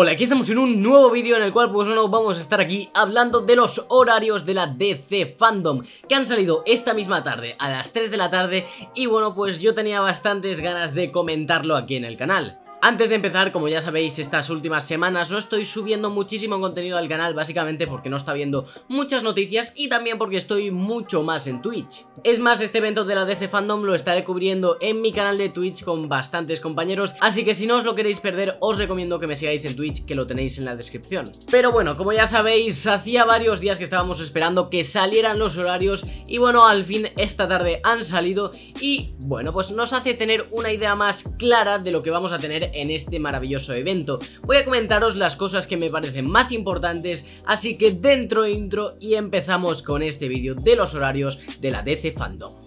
Hola, aquí estamos en un nuevo vídeo en el cual pues bueno vamos a estar aquí hablando de los horarios de la DC Fandom que han salido esta misma tarde a las 3 de la tarde y bueno pues yo tenía bastantes ganas de comentarlo aquí en el canal. Antes de empezar, como ya sabéis, estas últimas semanas no estoy subiendo muchísimo contenido al canal Básicamente porque no está viendo muchas noticias y también porque estoy mucho más en Twitch. Es más, este evento de la DC Fandom lo estaré cubriendo en mi canal de Twitch con bastantes compañeros Así que si no os lo queréis perder, os recomiendo que me sigáis en Twitch, que lo tenéis en la descripción. Pero bueno, como ya sabéis, hacía varios días que estábamos esperando que salieran los horarios Y bueno, al fin esta tarde han salido y bueno, pues nos hace tener una idea más clara de lo que vamos a tener en este maravilloso evento. Voy a comentaros las cosas que me parecen más importantes, así que dentro intro y empezamos con este vídeo de los horarios de la DC Fandom.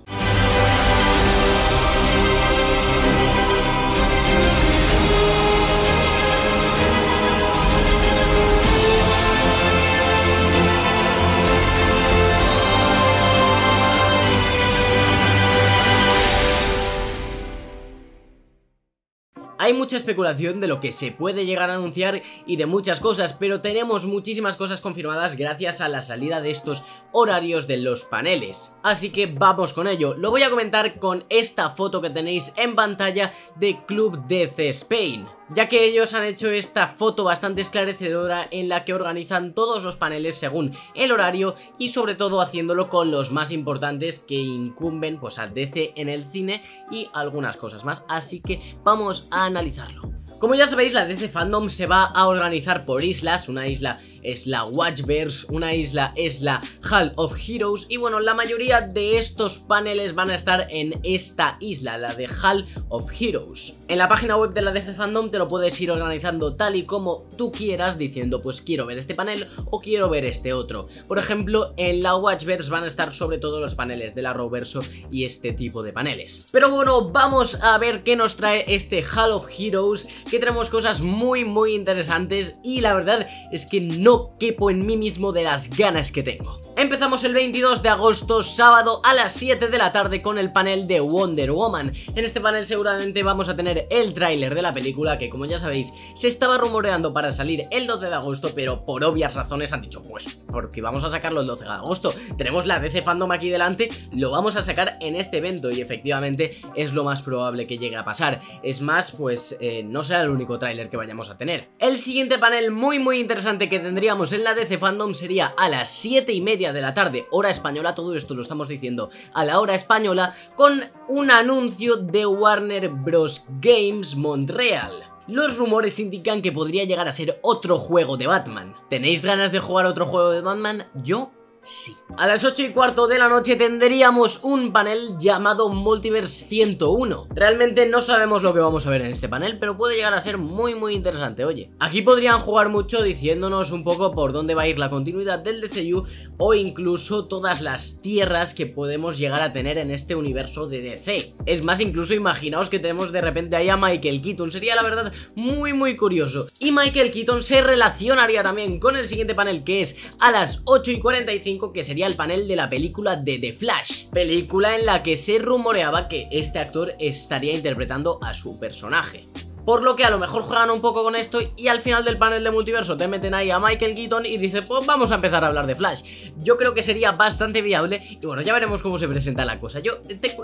Hay mucha especulación de lo que se puede llegar a anunciar y de muchas cosas, pero tenemos muchísimas cosas confirmadas gracias a la salida de estos horarios de los paneles. Así que vamos con ello. Lo voy a comentar con esta foto que tenéis en pantalla de Club DC Spain ya que ellos han hecho esta foto bastante esclarecedora en la que organizan todos los paneles según el horario y sobre todo haciéndolo con los más importantes que incumben pues a DC en el cine y algunas cosas más, así que vamos a analizarlo. Como ya sabéis, la DC Fandom se va a organizar por islas, una isla es la Watchverse, una isla es la Hall of Heroes y bueno, la mayoría de estos paneles van a estar en esta isla, la de Hall of Heroes. En la página web de la DC Fandom te lo puedes ir organizando tal y como tú quieras, diciendo pues quiero ver este panel o quiero ver este otro. Por ejemplo, en la Watchverse van a estar sobre todo los paneles de la Roverso y este tipo de paneles. Pero bueno, vamos a ver qué nos trae este Hall of Heroes, que tenemos cosas muy muy interesantes y la verdad es que no no quepo en mí mismo de las ganas que tengo. Empezamos el 22 de agosto, sábado a las 7 de la tarde con el panel de Wonder Woman. En este panel seguramente vamos a tener el tráiler de la película que como ya sabéis se estaba rumoreando para salir el 12 de agosto pero por obvias razones han dicho pues porque vamos a sacarlo el 12 de agosto. Tenemos la DC Fandom aquí delante, lo vamos a sacar en este evento y efectivamente es lo más probable que llegue a pasar. Es más pues eh, no será el único tráiler que vayamos a tener. El siguiente panel muy muy interesante que en la DC Fandom sería a las 7 y media de la tarde, hora española, todo esto lo estamos diciendo a la hora española, con un anuncio de Warner Bros. Games Montreal. Los rumores indican que podría llegar a ser otro juego de Batman. ¿Tenéis ganas de jugar otro juego de Batman? Yo Sí. A las 8 y cuarto de la noche tendríamos un panel llamado Multiverse 101. Realmente no sabemos lo que vamos a ver en este panel, pero puede llegar a ser muy muy interesante, oye. Aquí podrían jugar mucho diciéndonos un poco por dónde va a ir la continuidad del DCU o incluso todas las tierras que podemos llegar a tener en este universo de DC. Es más, incluso imaginaos que tenemos de repente ahí a Michael Keaton, sería la verdad muy muy curioso. Y Michael Keaton se relacionaría también con el siguiente panel que es a las 8 y 45 que sería el panel de la película de The Flash, película en la que se rumoreaba que este actor estaría interpretando a su personaje. Por lo que a lo mejor juegan un poco con esto y al final del panel de multiverso te meten ahí a Michael Keaton y dice pues vamos a empezar a hablar de Flash. Yo creo que sería bastante viable y bueno, ya veremos cómo se presenta la cosa. Yo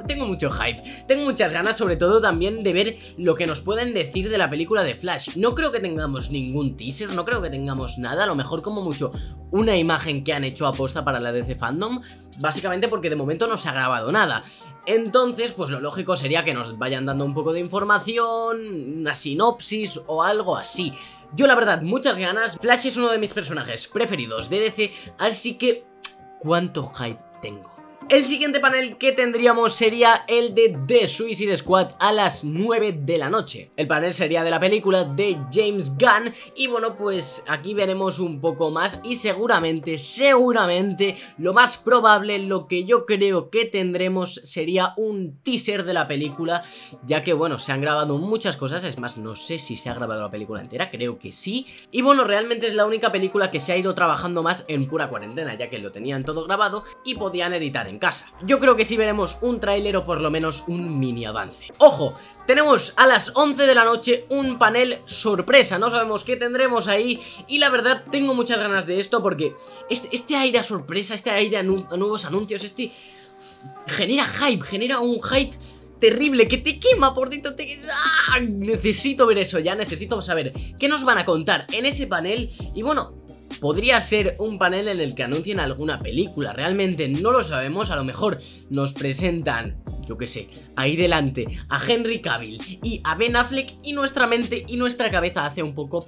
tengo mucho hype, tengo muchas ganas sobre todo también de ver lo que nos pueden decir de la película de Flash. No creo que tengamos ningún teaser, no creo que tengamos nada, a lo mejor como mucho una imagen que han hecho aposta para la DC Fandom, básicamente porque de momento no se ha grabado nada. Entonces, pues lo lógico sería que nos vayan dando un poco de información, una sinopsis o algo así. Yo la verdad, muchas ganas, Flash es uno de mis personajes preferidos de DC, así que... ¿Cuánto hype tengo? El siguiente panel que tendríamos sería el de The Suicide Squad a las 9 de la noche. El panel sería de la película de James Gunn y bueno pues aquí veremos un poco más y seguramente, seguramente lo más probable, lo que yo creo que tendremos sería un teaser de la película ya que bueno se han grabado muchas cosas, es más no sé si se ha grabado la película entera, creo que sí y bueno realmente es la única película que se ha ido trabajando más en pura cuarentena ya que lo tenían todo grabado y podían editar en casa. Yo creo que sí veremos un tráiler o por lo menos un mini avance. ¡Ojo! Tenemos a las 11 de la noche un panel sorpresa, no sabemos qué tendremos ahí y la verdad tengo muchas ganas de esto porque este, este aire a sorpresa, este aire a, nuevos anuncios, este genera hype, genera un hype terrible que te quema por dentro te... ¡Ah! Necesito ver eso ya, necesito saber qué nos van a contar en ese panel y bueno, podría ser un panel en el que anuncien alguna película, realmente no lo sabemos, a lo mejor nos presentan yo qué sé, ahí delante a Henry Cavill y a Ben Affleck y nuestra mente y nuestra cabeza hace un poco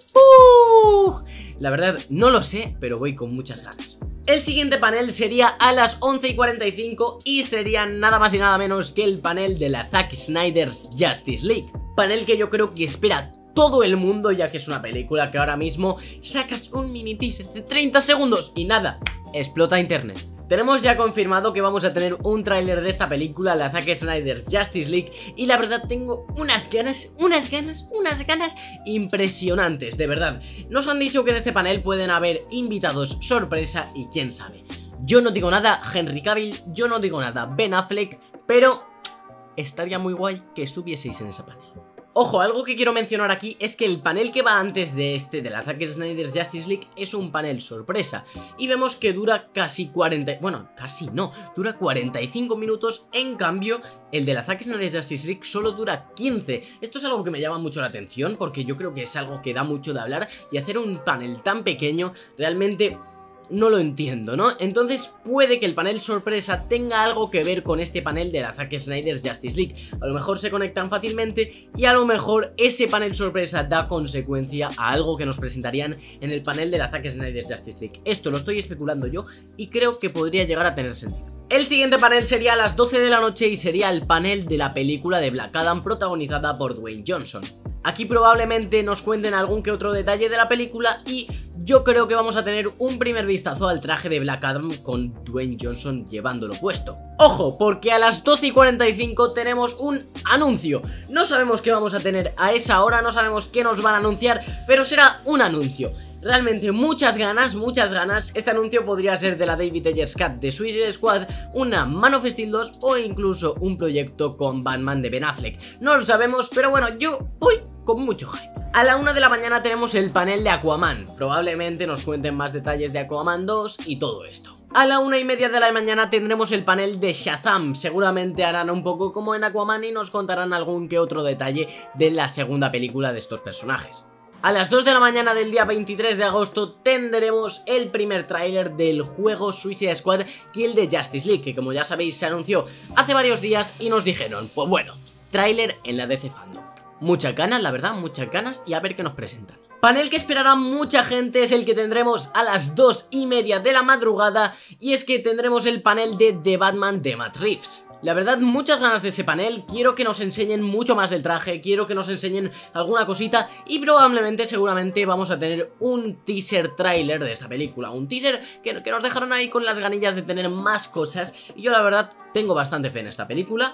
La verdad, no lo sé, pero voy con muchas ganas. El siguiente panel sería a las 11 y 45 y sería nada más y nada menos que el panel de la Zack Snyder's Justice League. Panel que yo creo que espera todo el mundo ya que es una película que ahora mismo sacas un mini teaser de 30 segundos y nada, explota internet. Tenemos ya confirmado que vamos a tener un tráiler de esta película, la Zack Snyder Justice League, y la verdad tengo unas ganas, unas ganas, unas ganas impresionantes, de verdad. Nos han dicho que en este panel pueden haber invitados sorpresa y quién sabe. Yo no digo nada, Henry Cavill, yo no digo nada, Ben Affleck, pero estaría muy guay que estuvieseis en ese panel. Ojo, algo que quiero mencionar aquí es que el panel que va antes de este, de la Zack Snyder's Justice League, es un panel sorpresa. Y vemos que dura casi 40... Bueno, casi no, dura 45 minutos, en cambio, el de la Zack Snyder's Justice League solo dura 15. Esto es algo que me llama mucho la atención, porque yo creo que es algo que da mucho de hablar, y hacer un panel tan pequeño realmente no lo entiendo, ¿no? Entonces puede que el panel sorpresa tenga algo que ver con este panel de la Zack Snyder Justice League. A lo mejor se conectan fácilmente y a lo mejor ese panel sorpresa da consecuencia a algo que nos presentarían en el panel de la Zack Snyder Justice League. Esto lo estoy especulando yo y creo que podría llegar a tener sentido. El siguiente panel sería a las 12 de la noche y sería el panel de la película de Black Adam protagonizada por Dwayne Johnson. Aquí probablemente nos cuenten algún que otro detalle de la película y yo creo que vamos a tener un primer vistazo al traje de Black Adam con Dwayne Johnson llevándolo puesto. Ojo, porque a las 12 y 45 tenemos un anuncio. No sabemos qué vamos a tener a esa hora, no sabemos qué nos van a anunciar, pero será un anuncio. Realmente muchas ganas, muchas ganas. Este anuncio podría ser de la David Ayers Cat de Suicide Squad, una Man of Steel 2 o incluso un proyecto con Batman de Ben Affleck. No lo sabemos, pero bueno, yo voy con mucho hype. A la una de la mañana tenemos el panel de Aquaman. Probablemente nos cuenten más detalles de Aquaman 2 y todo esto. A la una y media de la mañana tendremos el panel de Shazam. Seguramente harán un poco como en Aquaman y nos contarán algún que otro detalle de la segunda película de estos personajes. A las 2 de la mañana del día 23 de agosto tendremos el primer tráiler del juego Suicide Squad Kill the Justice League, que como ya sabéis se anunció hace varios días y nos dijeron, pues bueno, tráiler en la DC Fandom. Muchas ganas, la verdad, muchas ganas y a ver qué nos presentan. Panel que esperará mucha gente es el que tendremos a las 2 y media de la madrugada y es que tendremos el panel de The Batman de Matt Reeves. La verdad, muchas ganas de ese panel, quiero que nos enseñen mucho más del traje, quiero que nos enseñen alguna cosita y probablemente, seguramente vamos a tener un teaser trailer de esta película, un teaser que, que nos dejaron ahí con las ganillas de tener más cosas y yo la verdad tengo bastante fe en esta película.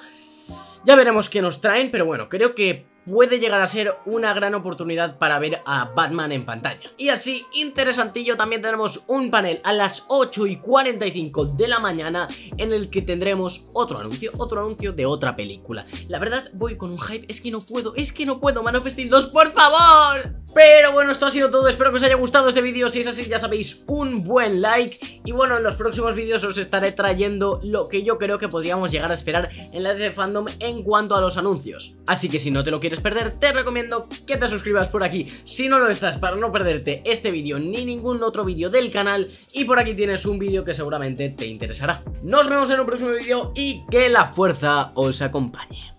Ya veremos qué nos traen, pero bueno, creo que puede llegar a ser una gran oportunidad para ver a Batman en pantalla. Y así, interesantillo, también tenemos un panel a las 8 y 45 de la mañana en el que tendremos otro anuncio, otro anuncio de otra película. La verdad, voy con un hype, es que no puedo, es que no puedo, Man of Steel 2, por favor. Pero bueno, esto ha sido todo, espero que os haya gustado este vídeo, si es así ya sabéis, un buen like y bueno, en los próximos vídeos os estaré trayendo lo que yo creo que podríamos llegar a esperar en la DC Fandom en cuanto a los anuncios. Así que si no te lo quieres perder, te recomiendo que te suscribas por aquí si no lo estás para no perderte este vídeo ni ningún otro vídeo del canal y por aquí tienes un vídeo que seguramente te interesará. Nos vemos en un próximo vídeo y que la fuerza os acompañe.